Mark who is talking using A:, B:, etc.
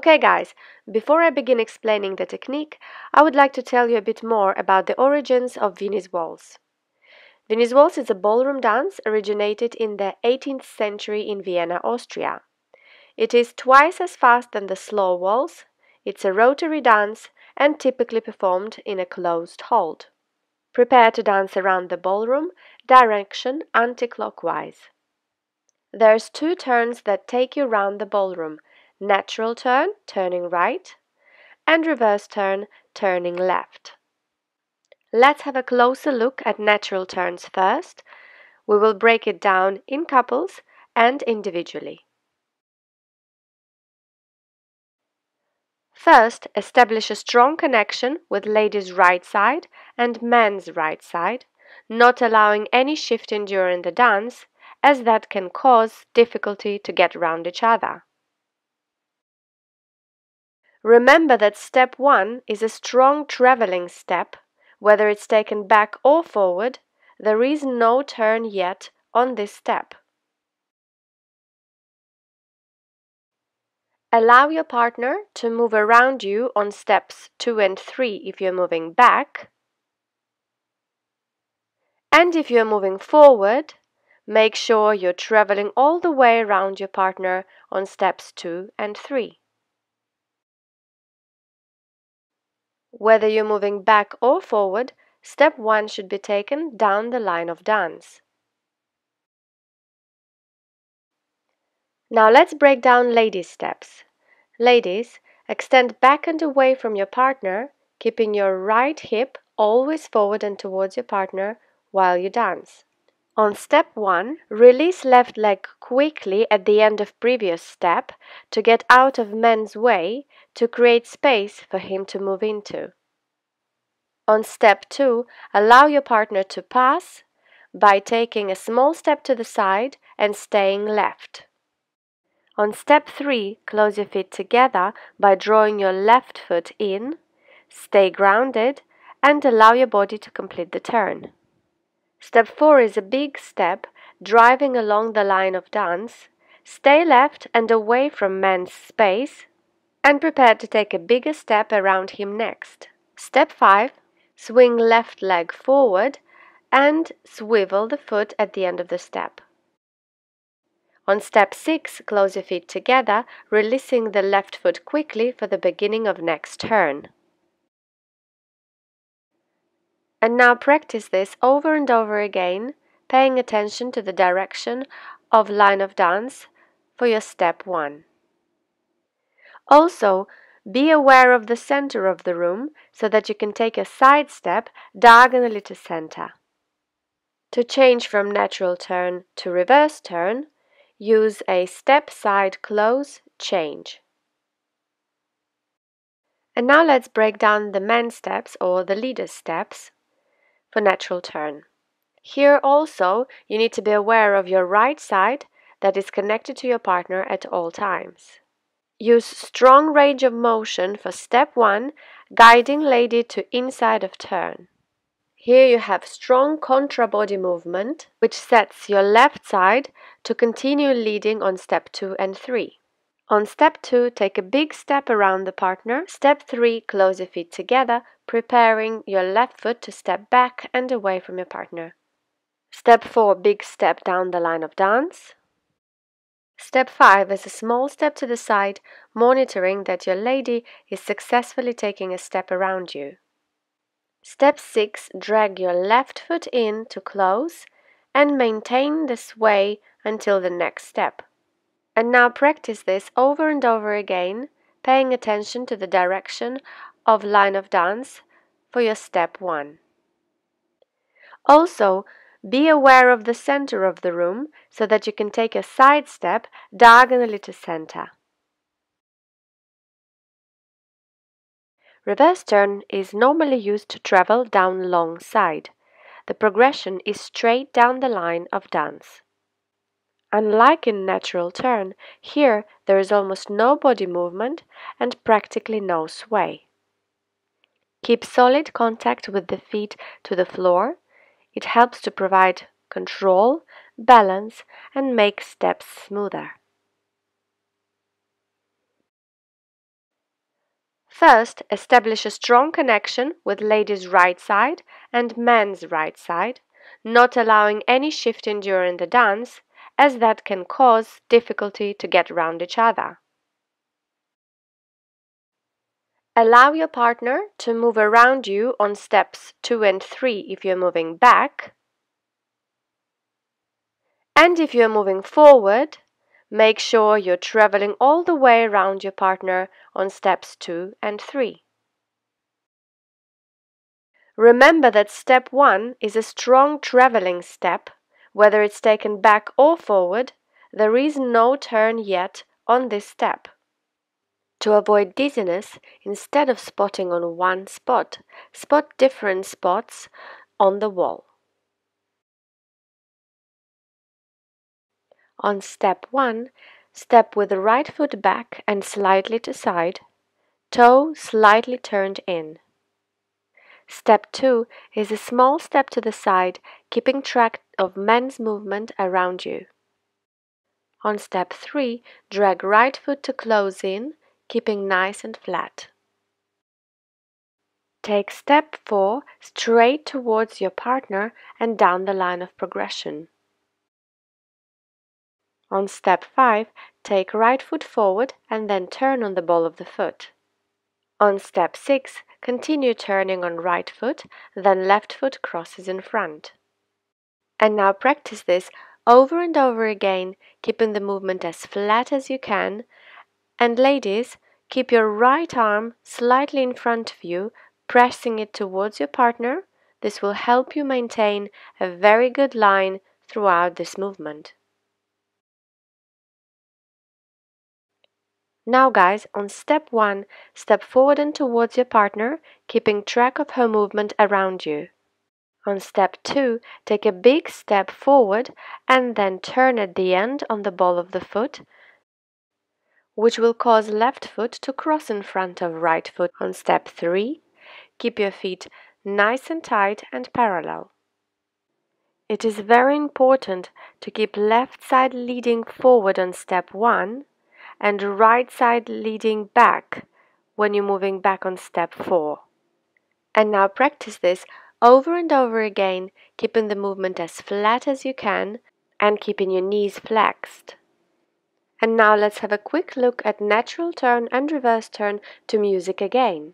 A: Okay guys, before I begin explaining the technique, I would like to tell you a bit more about the origins of Viennese Waltz. Viennese Waltz is a ballroom dance originated in the 18th century in Vienna, Austria. It is twice as fast than the slow waltz, it's a rotary dance and typically performed in a closed hold. Prepare to dance around the ballroom, direction anti-clockwise. There's two turns that take you round the ballroom, natural turn, turning right, and reverse turn, turning left. Let's have a closer look at natural turns first. We will break it down in couples and individually. First, establish a strong connection with lady's right side and man's right side, not allowing any shifting during the dance, as that can cause difficulty to get around each other. Remember that step 1 is a strong traveling step. Whether it's taken back or forward, there is no turn yet on this step. Allow your partner to move around you on steps 2 and 3 if you're moving back. And if you're moving forward, make sure you're traveling all the way around your partner on steps 2 and 3. Whether you're moving back or forward, step 1 should be taken down the line of dance. Now let's break down ladies' steps. Ladies, extend back and away from your partner, keeping your right hip always forward and towards your partner while you dance. On step 1, release left leg quickly at the end of previous step to get out of man's way to create space for him to move into. On step 2, allow your partner to pass by taking a small step to the side and staying left. On step 3, close your feet together by drawing your left foot in, stay grounded, and allow your body to complete the turn. Step 4 is a big step, driving along the line of dance. Stay left and away from man's space and prepare to take a bigger step around him next. Step 5 Swing left leg forward and swivel the foot at the end of the step. On step 6, close your feet together, releasing the left foot quickly for the beginning of next turn. And now practice this over and over again, paying attention to the direction of line of dance for your step 1. Also, be aware of the center of the room so that you can take a side step diagonally to center. To change from natural turn to reverse turn, use a step side close change. And now let's break down the man steps or the leader steps for natural turn. Here also you need to be aware of your right side that is connected to your partner at all times. Use strong range of motion for step 1, guiding lady to inside of turn. Here you have strong contra body movement, which sets your left side to continue leading on step 2 and 3. On step 2, take a big step around the partner. Step 3, close your feet together, preparing your left foot to step back and away from your partner. Step 4, big step down the line of dance. Step 5 is a small step to the side, monitoring that your lady is successfully taking a step around you. Step 6 Drag your left foot in to close and maintain the sway until the next step. And now practice this over and over again, paying attention to the direction of line of dance for your step 1. Also, be aware of the center of the room so that you can take a side step diagonally to center. Reverse turn is normally used to travel down long side. The progression is straight down the line of dance. Unlike in natural turn, here there is almost no body movement and practically no sway. Keep solid contact with the feet to the floor it helps to provide control, balance, and make steps smoother. First, establish a strong connection with lady's right side and man's right side, not allowing any shifting during the dance, as that can cause difficulty to get around each other. Allow your partner to move around you on steps 2 and 3 if you're moving back. And if you're moving forward, make sure you're traveling all the way around your partner on steps 2 and 3. Remember that step 1 is a strong traveling step, whether it's taken back or forward, there is no turn yet on this step. To avoid dizziness, instead of spotting on one spot, spot different spots on the wall. On step 1, step with the right foot back and slightly to side, toe slightly turned in. Step 2 is a small step to the side, keeping track of men's movement around you. On step 3, drag right foot to close in keeping nice and flat. Take step 4 straight towards your partner and down the line of progression. On step 5, take right foot forward and then turn on the ball of the foot. On step 6, continue turning on right foot, then left foot crosses in front. And now practice this over and over again, keeping the movement as flat as you can and ladies, keep your right arm slightly in front of you, pressing it towards your partner. This will help you maintain a very good line throughout this movement. Now guys, on step 1, step forward and towards your partner, keeping track of her movement around you. On step 2, take a big step forward and then turn at the end on the ball of the foot, which will cause left foot to cross in front of right foot on step 3. Keep your feet nice and tight and parallel. It is very important to keep left side leading forward on step 1 and right side leading back when you're moving back on step 4. And now practice this over and over again, keeping the movement as flat as you can and keeping your knees flexed. And now let's have a quick look at natural turn and reverse turn to music again.